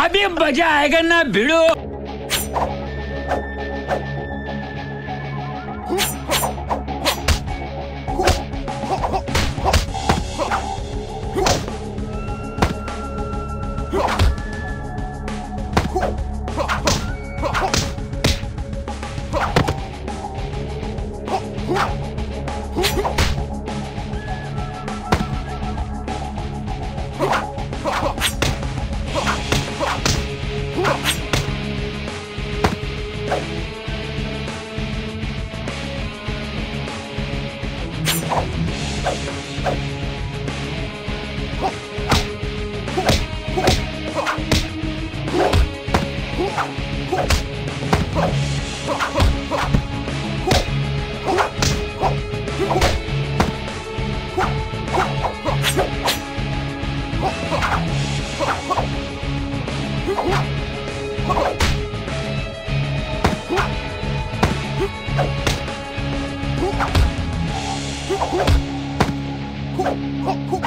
अभी मज़ा आएगा ना भिड़ो Yeah. Huh! Ho, ho, ho.